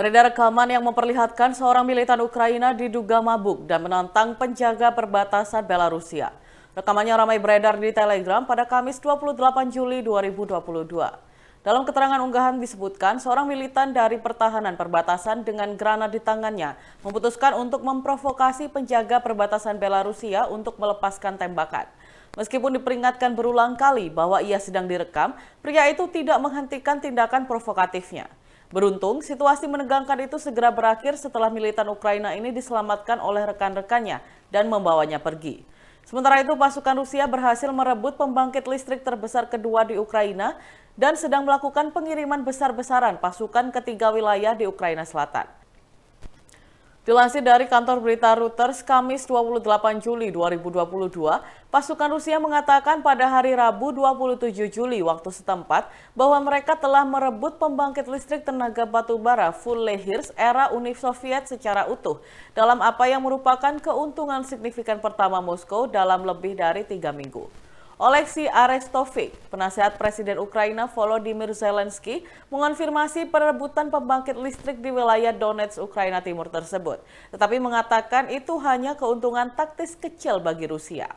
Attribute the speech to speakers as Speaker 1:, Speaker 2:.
Speaker 1: Beredar rekaman yang memperlihatkan seorang militan Ukraina diduga mabuk dan menantang penjaga perbatasan Belarusia. Rekamannya ramai beredar di Telegram pada Kamis 28 Juli 2022. Dalam keterangan unggahan disebutkan, seorang militan dari pertahanan perbatasan dengan granat di tangannya memutuskan untuk memprovokasi penjaga perbatasan Belarusia untuk melepaskan tembakan. Meskipun diperingatkan berulang kali bahwa ia sedang direkam, pria itu tidak menghentikan tindakan provokatifnya. Beruntung, situasi menegangkan itu segera berakhir setelah militan Ukraina ini diselamatkan oleh rekan-rekannya dan membawanya pergi. Sementara itu, pasukan Rusia berhasil merebut pembangkit listrik terbesar kedua di Ukraina dan sedang melakukan pengiriman besar-besaran pasukan ke tiga wilayah di Ukraina Selatan. Dilansir dari kantor berita Reuters, Kamis 28 Juli 2022, pasukan Rusia mengatakan pada hari Rabu 27 Juli waktu setempat bahwa mereka telah merebut pembangkit listrik tenaga batu bara full Lehirs era Uni Soviet secara utuh dalam apa yang merupakan keuntungan signifikan pertama Moskow dalam lebih dari tiga minggu. Oleksiy Arestovic, penasihat Presiden Ukraina Volodymyr Zelensky, mengonfirmasi perebutan pembangkit listrik di wilayah Donetsk, Ukraina Timur tersebut, tetapi mengatakan itu hanya keuntungan taktis kecil bagi Rusia.